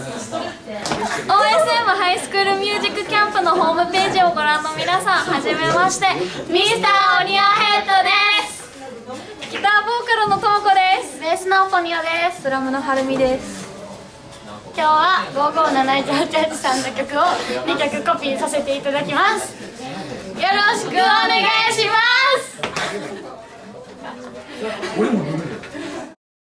OSM ハイスクールミュージックキャンプのホームページをご覧の皆さんはじめましてミスターオニオヘッドです。ギターボーカルのともこです。ベースのポニオです。ドラムのはるみです。今日は557188さんの曲を2曲コピーさせていただきます。よろしくお願いします。